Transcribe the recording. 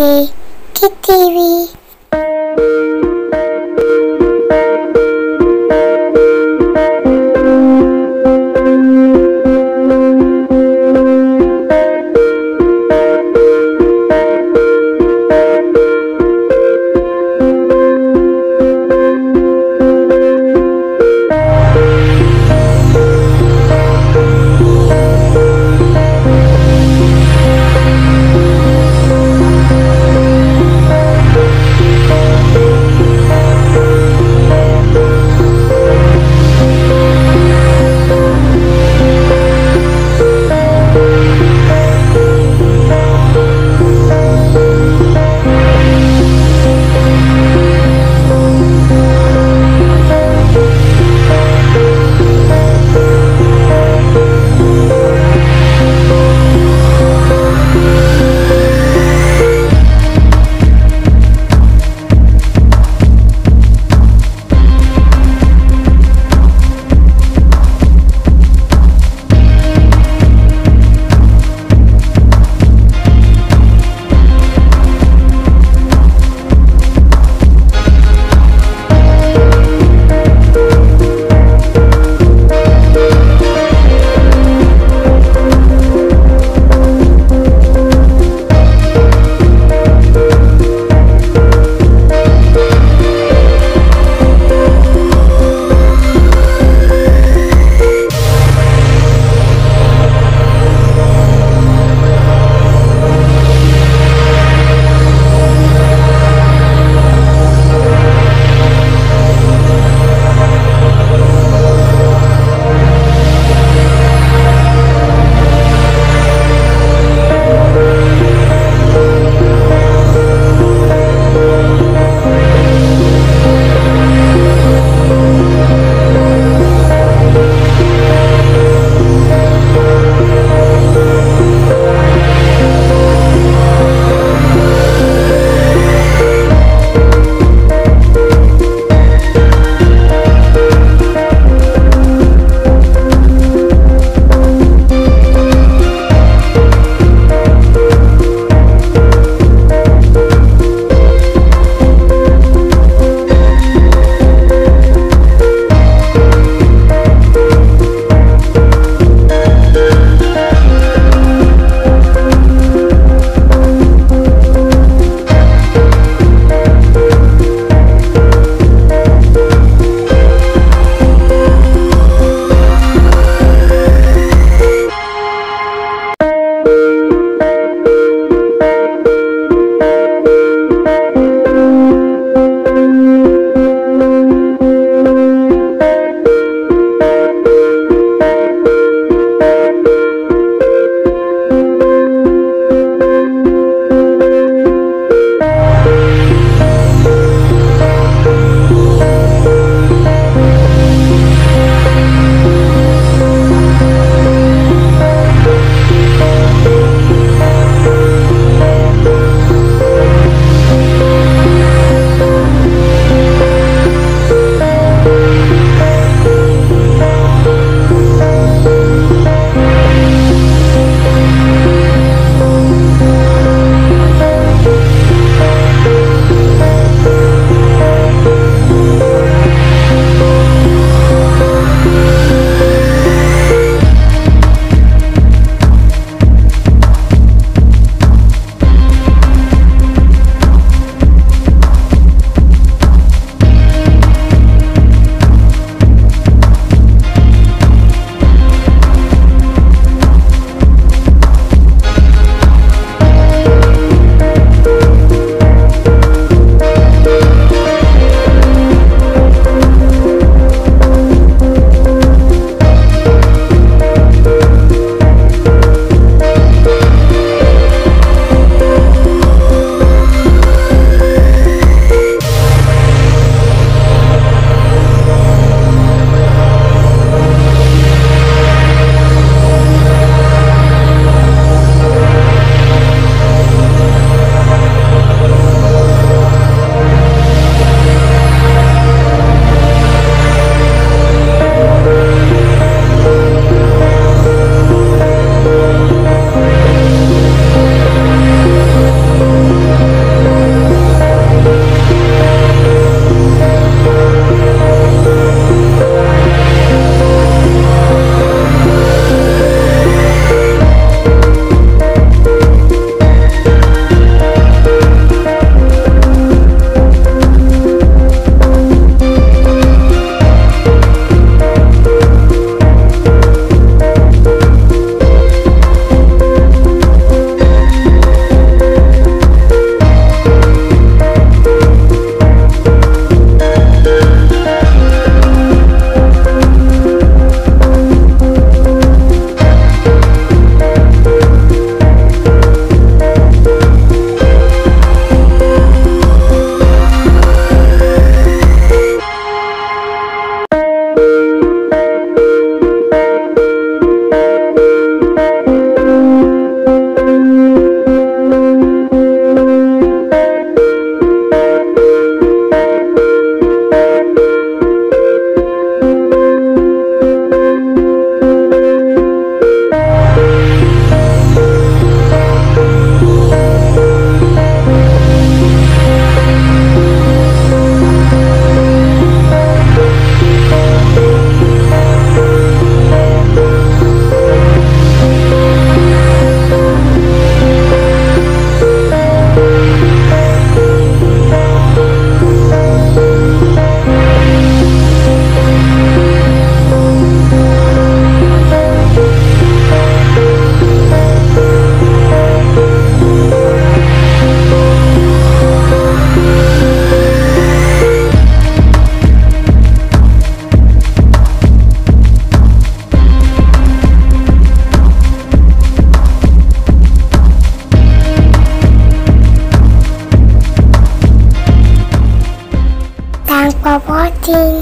Kitty Kid TV listening.